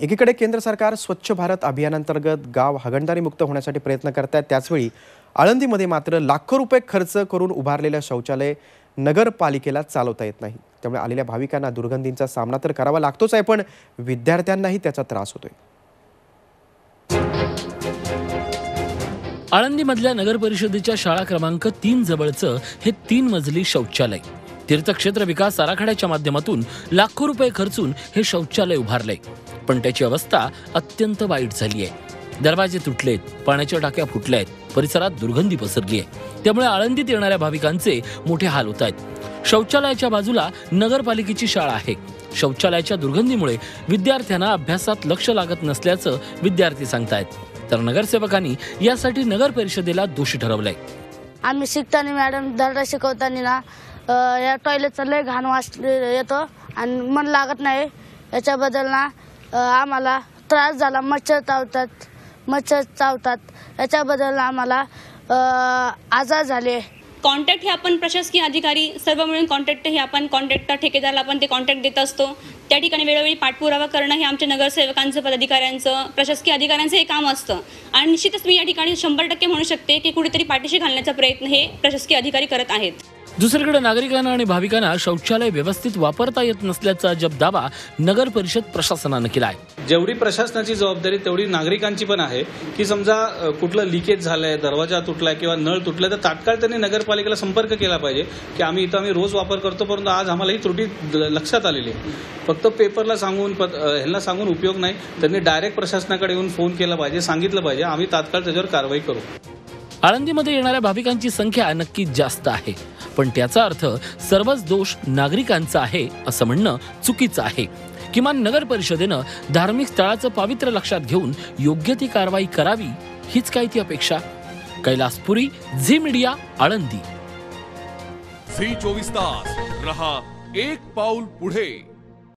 एकीकडे केंद्र सरकार स्वच्छ भारत अभियानांतर्गत गाव हागणदारी मुक्त होण्यासाठी प्रयत्न करत आहेत त्याचवेळी आळंदीमध्ये मात्र लाखो रुपये खर्च करून उभारलेलं शौचालय नगरपालिकेला चालवता येत नाही. त्यामुळे आलेल्या भाविकांना दुर्गंधींचा सामना तर करावा लागतोच आहे पण विद्यार्थ्यांनाही त्याचा त्रास होतोय. आळंदीमधल्या नगर परिषदेच्या शाळा क्रमांक तीन जवळचं हे तीन मजली शौचालय. तीर्थक्षेत्र विकास आराखड्याच्या माध्यमातून लाखो रुपये खर्चून हे शौचालय उभारलंय. पण त्याची अवस्था अत्यंत वाईट झाली आहे. दरवाजे तुटलेत पाण्याच्या टाक्या फुटल्या आहेत परिसरात दुर्गंधी पसरली आहे. त्यामुळे आळंदीत येणाऱ्या भाविकांचे मोठे हाल होत आहेत. शौचालयाच्या बाजूला नगरपालिकेची शाळा आहे. शौचालयाच्या दुर्गंधीमुळे विद्यार्थ्यांना अभ्यासात लक्ष लागत नसल्याचं विद्यार्थी सांगतायत. तर नगरसेवकांनी यासाठी नगर परिषदेला दोषी ठरवलंय. आम्ही शिकताना मॅडम दर्डा शिकवताना ना या टॉयलेटचा लय घाण वास येतो आणि मन लागत नाही. याच्याबद्दल ना आम्हाला त्रास झाला मच्छर चावतात मच्छर चावतात. याच्याबद्दल आम्हाला आजार झाले. कॉन्टॅक्ट हे आपण प्रशासकीय अधिकारी सर्व मिळून कॉन्टॅक्ट हे आपण कॉन्ट्रॅक्टर ठेकेदाराला आपण ते कॉन्टॅक्ट देत असतो. त्या ठिकाणी वेळोवेळी पाठपुरावा करणं हे आमच्या नगरसेवकांचं पदाधिकाऱ्यांचं प्रशासकीय अधिकाऱ्यांचं हे काम असतं. आणि निश्चितच मी या ठिकाणी शंभर टक्के म्हणू शकते की कुठेतरी पाठीशी घालण्याचा प्रयत्न हे प्रशासकीय अधिकारी करत आहेत. दुसरीकडे नागरिकांना आणि भाविकांना शौचालय व्यवस्थित वापरता येत नसल्याचा जब दावा नगर परिषद प्रशासनानं केला आहे जेवढी प्रशासनाची जबाबदारी तेवढी नागरिकांची पण आहे की समजा कुठलं लिकेज झालंय दरवाजा तुटलाय किंवा नळ तुटलाय तर तात्काळ त्यांनी नगरपालिकेला संपर्क केला पाहिजे की आम्ही इथं आम्ही रोज वापर करतो परंतु आज आम्हाला ही त्रुटी द- लक्षात आलेली आहे. फक्त पेपरला सांगून पत- ह्यांना सांगून उपयोग नाही. त्यांनी डायरेक्ट प्रशासनाकडे येऊन फोन केला पाहिजे सांगितलं पाहिजे. आम्ही तात्काळ त्याच्यावर कारवाई करू. आळंदीमध्ये येणाऱ्या भाविकांची संख्या नक्कीच जास्त आहे. पण त्याचा अर्थ सर्वच दोष नागरिकांचा आहे असं म्हणणं चुकीचं आहे. किमान नगर परिषदेनं धार्मिक स्थळाचं पावित्र्य लक्षात घेऊन योग्य ती कारवाई करावी हीच काय ती अपेक्षा? Kailaspuri Zee media Alandi. Zee चोवीस तास. रहा एक पाऊल पुढे.